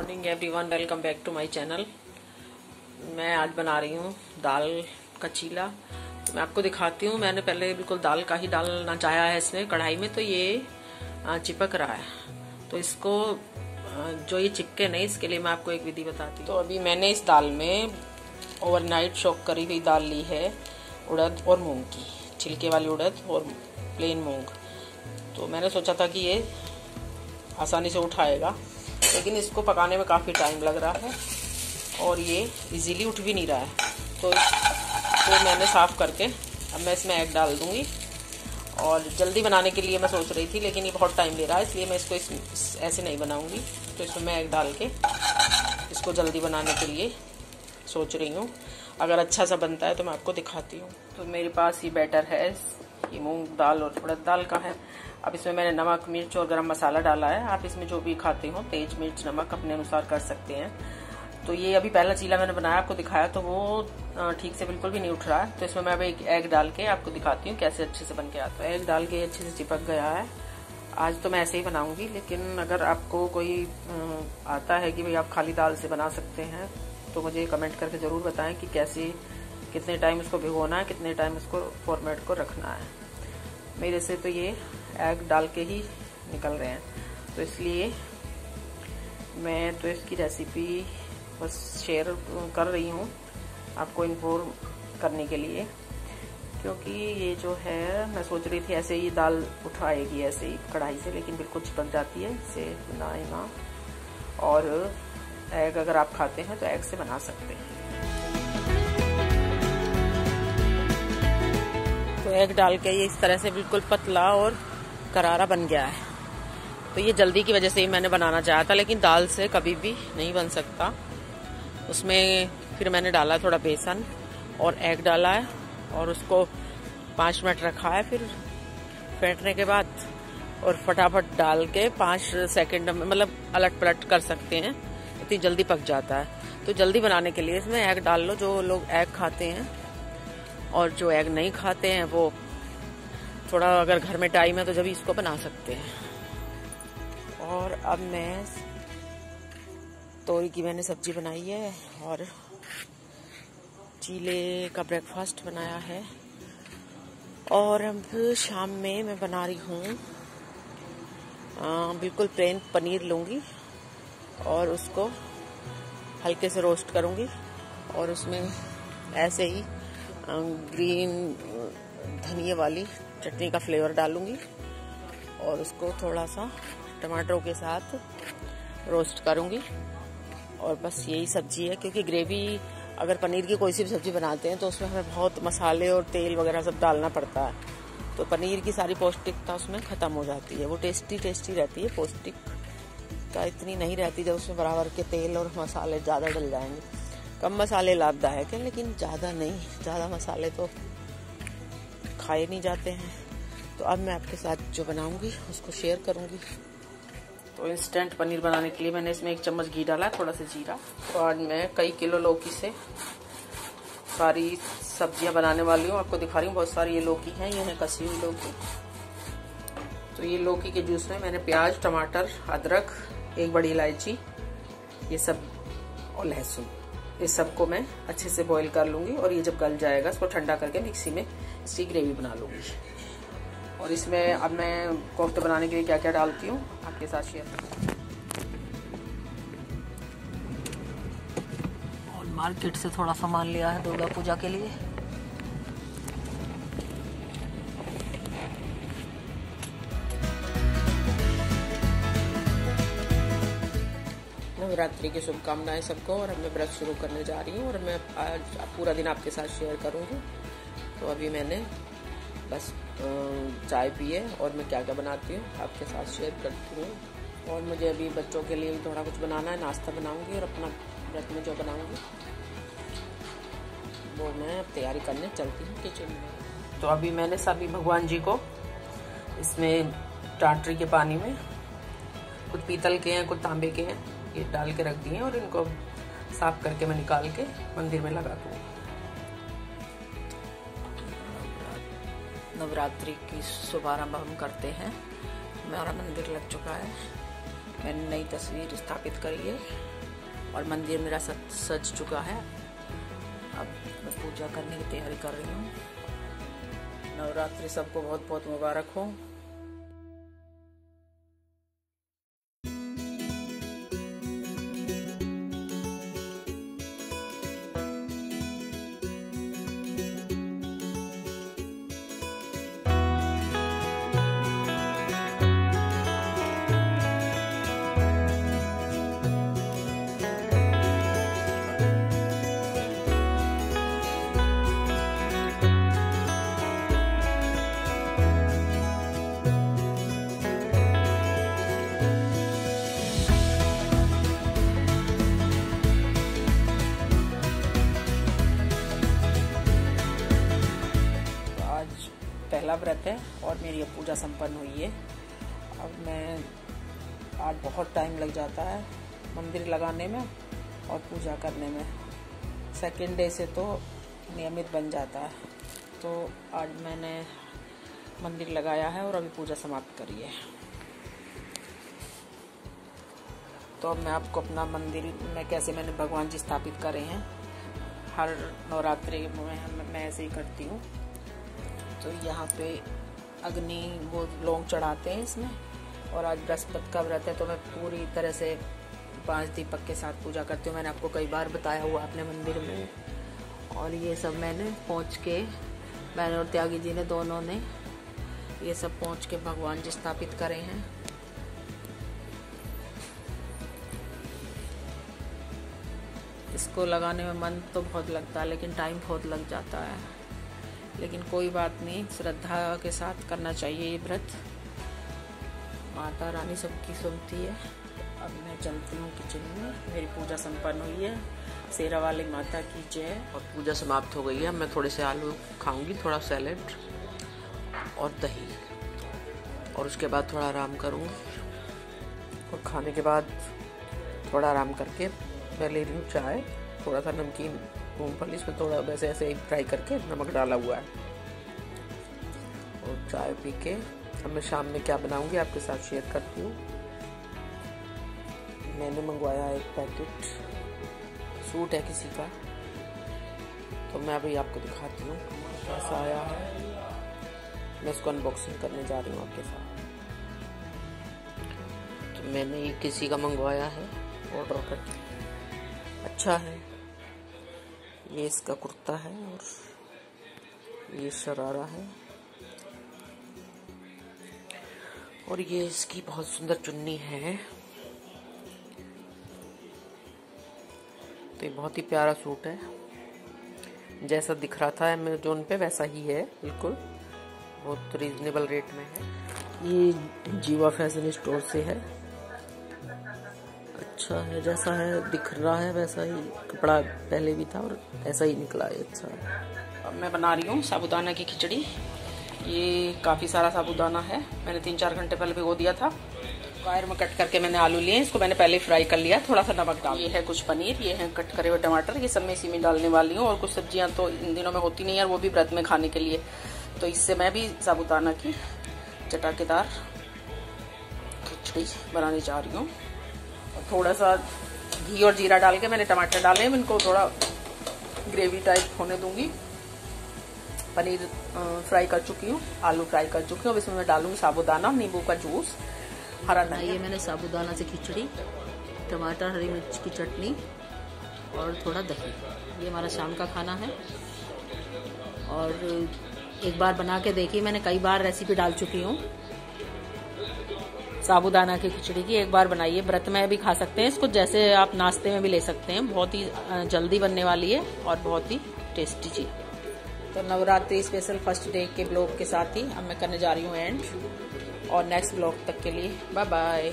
Morning everyone, welcome back to my channel. मैं आज बना रही हूँ दाल का चीला। मैं आपको दिखाती हूँ, मैंने पहले बिल्कुल दाल का ही डालना चाहा है इसमें कढ़ाई में तो ये चिपक रहा है। तो इसको जो ये चिपके नहीं, इसके लिए मैं आपको एक विधि बताती हूँ। तो अभी मैंने इस दाल में ओवरनाइट शॉक करी हुई दाल ली है, उड़द और मूंग की, छिलके वाली उड़द और प्लेन मूंग। तो मैंने सोचा था कि ये आसानी से उठाएगा। लेकिन इसको पकाने में काफ़ी टाइम लग रहा है और ये इजीली उठ भी नहीं रहा है। तो तो मैंने साफ़ करके अब मैं इसमें एग डाल दूँगी। और जल्दी बनाने के लिए मैं सोच रही थी लेकिन ये बहुत टाइम ले रहा है इसलिए मैं इसको इस, ऐसे नहीं बनाऊँगी। तो इसमें मैं एग डाल के इसको जल्दी बनाने के लिए सोच रही हूँ। अगर अच्छा सा बनता है तो मैं आपको दिखाती हूँ। तो मेरे पास ये बैटर है ये मूंग दाल और उड़द दाल का है। अब इसमें मैंने नमक, मिर्च और गरम मसाला डाला है। आप इसमें जो भी खाते हो, तेज मिर्च, नमक अपने अनुसार कर सकते हैं। तो ये अभी पहला चीला मैंने बनाया, आपको दिखाया तो वो ठीक से बिल्कुल भी नहीं उठ रहा है। तो इसमें मैं अब एक एग डाल के आपको दिखाती हूँ कैसे अच्छे से बन के आता है एग डाल के अच्छे से चिपक गया है। आज तो मैं ऐसे ही बनाऊँगी, लेकिन अगर आपको कोई आता है कि भाई आप खाली दाल से बना सकते हैं तो मुझे कमेंट करके ज़रूर बताएँ कि कैसे, कितने टाइम उसको भिगोना है, कितने टाइम इसको फॉर्मेट को रखना है। मेरे से तो ये एग डाल के ही निकल रहे हैं। तो इसलिए मैं तो इसकी रेसिपी बस शेयर कर रही हूँ आपको इन्फॉर्म करने के लिए। क्योंकि ये जो है, मैं सोच रही थी ऐसे ही दाल उठाएगी ऐसे ही कढ़ाई से, लेकिन बिल्कुल चिपक जाती है, इसे ना ही ना। और एग अगर आप खाते हैं तो एग से बना सकते हैं। तो एग डाल के ये इस तरह से बिल्कुल पतला और करारा बन गया है। तो ये जल्दी की वजह से ही मैंने बनाना चाहा था, लेकिन दाल से कभी भी नहीं बन सकता। उसमें फिर मैंने डाला थोड़ा बेसन और एग डाला है और उसको पाँच मिनट रखा है। फिर फेंटने के बाद और फटाफट डाल के पाँच सेकंड में मतलब अलट पलट कर सकते हैं। इतनी जल्दी पक जाता है। तो जल्दी बनाने के लिए इसमें एग डाल लो, जो लोग एग खाते हैं और जो एग नहीं खाते हैं, वो थोड़ा अगर घर में टाइम है तो जब इसको बना सकते हैं। और अब मैं तोरी की मैंने सब्ज़ी बनाई है और चीले का ब्रेकफास्ट बनाया है। और अब शाम में मैं बना रही हूँ बिल्कुल प्लेन पनीर लूँगी और उसको हल्के से रोस्ट करूँगी और उसमें ऐसे ही ग्रीन धनिया वाली चटनी का फ्लेवर डालूँगी और उसको थोड़ा सा टमाटरों के साथ रोस्ट करूँगी। और बस यही सब्ज़ी है, क्योंकि ग्रेवी अगर पनीर की कोई सी भी सब्ज़ी बनाते हैं तो उसमें हमें बहुत मसाले और तेल वगैरह सब डालना पड़ता है। तो पनीर की सारी पौष्टिकता उसमें ख़त्म हो जाती है। वो टेस्टी टेस्टी रहती है पौष्टिकता इतनी नहीं रहती जब उसमें बराबर के तेल और मसाले ज़्यादा डल जाएँगे। कम मसाले लाभदायक है, लेकिन ज़्यादा नहीं, ज़्यादा मसाले तो खाए नहीं जाते हैं। तो अब मैं आपके साथ जो बनाऊँगी, उसको शेयर करूँगी। तो इंस्टेंट पनीर बनाने के लिए मैंने इसमें एक चम्मच घी डाला, थोड़ा सा जीरा तो आज मैं कई किलो लौकी से सारी सब्ज़ियाँ बनाने वाली हूँ। आपको दिखा रही हूँ, बहुत सारी ये लौकी हैं, ये है कसी हुई लौकी। तो ये लौकी के जूस में मैंने प्याज, टमाटर, अदरक, एक बड़ी इलायची, ये सब और लहसुन। इस सबको मैं अच्छे से बॉईल कर लूँगी और ये जब गल जाएगा, इसको ठंडा करके मिक्सी में इसकी ग्रेवी बना लूँगी। और इसमें अब मैं कोफ्ते बनाने के लिए क्या क्या डालती हूँ, आपके साथ शेयर मार्केट से थोड़ा सामान लिया है दुर्गा पूजा के लिए। नवरात्रि की शुभकामनाएँ सबको, और अब मैं व्रत शुरू करने जा रही हूँ, और मैं आज पूरा दिन आपके साथ शेयर करूँगी। तो अभी मैंने बस चाय पिए और मैं क्या क्या बनाती हूँ, आपके साथ शेयर करती हूँ। और मुझे अभी बच्चों के लिए थोड़ा कुछ बनाना है, नाश्ता बनाऊँगी, और अपना व्रत में जो बनाऊँगी, वो मैं अब तैयारी करने चलती हूँ किचन में। तो अभी मैंने सभी भगवान जी को इसमें टाटरी के पानी में कुछ पीतल के हैं, कुछ तांबे के हैं ये डाल के रख दिए और इनको साफ़ करके मैं निकाल के मंदिर में लगा दूँ नवरात्रि की शुभारंभ हम करते हैं। हमारा मंदिर लग चुका है। मैंने नई तस्वीर स्थापित करी है और मंदिर मेरा सज सज चुका है। अब मैं पूजा करने की तैयारी कर रही हूँ। नवरात्रि सबको बहुत बहुत मुबारक हो। पहला व्रत है और मेरी अब पूजा संपन्न हुई है। अब मैं आज बहुत टाइम लग जाता है मंदिर लगाने में और पूजा करने में। सेकेंड डे से तो नियमित बन जाता है। तो आज मैंने मंदिर लगाया है और अभी पूजा समाप्त करी है। तो अब मैं आपको अपना मंदिर में कैसे मैंने भगवान जी स्थापित करे हैं, हर नवरात्रि में मैं ऐसे ही करती हूँ। तो यहाँ पे अग्नि वो लोग चढ़ाते हैं इसमें। और आज बृहस्पति का व्रत है तो मैं पूरी तरह से पाँच दीपक के साथ पूजा करती हूँ। मैंने आपको कई बार बताया हुआ अपने मंदिर में। और ये सब मैंने पहुँच के, मैंने और त्यागी जी ने दोनों ने ये सब पहुँच के भगवान जी स्थापित करे हैं। इसको लगाने में मन तो बहुत लगता है, लेकिन टाइम बहुत लग जाता है। लेकिन कोई बात नहीं, श्रद्धा के साथ करना चाहिए ये व्रत। माता रानी सबकी सुनती है। अब मैं चलती हूँ किचन में। मेरी पूजा संपन्न हुई है। शेरा वाली माता की जय। और पूजा समाप्त हो गई है। मैं थोड़े से आलू खाऊँगी, थोड़ा सैलेड और दही। और उसके बाद थोड़ा आराम करूँगी। और खाने के बाद थोड़ा आराम करके मैं ले रही हूँ चाय। थोड़ा सा नमकीन। मूँगफली इसमें थोड़ा वैसे ऐसे ही फ्राई करके नमक डाला हुआ है। और चाय पी के अब मैं शाम में क्या बनाऊँगी आपके साथ शेयर करती हूँ। मैंने मंगवाया एक पैकेट सूट है किसी का। तो मैं अभी आपको दिखाती हूँ। कैसा आया है। मैं इसको अनबॉक्सिंग करने जा रही हूँ आपके साथ। तो मैंने ये किसी का मंगवाया है ऑर्डर करके। अच्छा है। ये इसका कुर्ता है और ये शरारा है। और ये इसकी बहुत सुंदर चुन्नी है। तो ये बहुत ही प्यारा सूट है। जैसा दिख रहा था अमेजोन पे, वैसा ही है, बिल्कुल। बहुत रीजनेबल रेट में है। ये जीवा फ़ैशन स्टोर से है। अच्छा है जैसा है दिख रहा है वैसा ही कपड़ा पहले भी था और ऐसा ही निकला है अच्छा है। अब मैं बना रही हूँ साबुदाना की खिचड़ी। ये काफ़ी सारा साबुदाना है। मैंने तीन चार घंटे पहले भिगो दिया था। कायर में कट करके मैंने आलू लिए इसको मैंने पहले फ्राई कर लिया। थोड़ा सा नमक डाल ये है कुछ पनीर ये है कट करे हुए टमाटर। ये सब मैं इसी में डालने वाली हूँ। और कुछ सब्ज़ियाँ तो इन दिनों में होती नहीं है वो भी व्रत में खाने के लिए। तो इससे मैं भी साबुदाना की चटाकेदार खिचड़ी बनाने जा रही हूँ। थोड़ा सा घी और जीरा डाल के मैंने टमाटर डाले हैं इनको थोड़ा ग्रेवी टाइप होने दूँगी। पनीर फ्राई कर चुकी हूँ आलू फ्राई कर चुकी हूँ। अब इसमें मैं डालूँगी साबुदाना नींबू का जूस हरा धनिया ये मैंने साबुदाना से खिचड़ी टमाटर हरी मिर्च की चटनी और थोड़ा दही। ये हमारा शाम का खाना है। और एक बार बना के देखी मैंने कई बार रेसिपी डाल चुकी हूँ। साबुदाना की खिचड़ी की एक बार बनाइए। व्रत में भी खा सकते हैं। इसको जैसे आप नाश्ते में भी ले सकते हैं। बहुत ही जल्दी बनने वाली है और बहुत ही टेस्टी चीज़। तो नवरात्रि स्पेशल फ़र्स्ट डे के ब्लॉग के साथ ही अब मैं करने जा रही हूँ एंड और नेक्स्ट ब्लॉग तक के लिए बाय बाय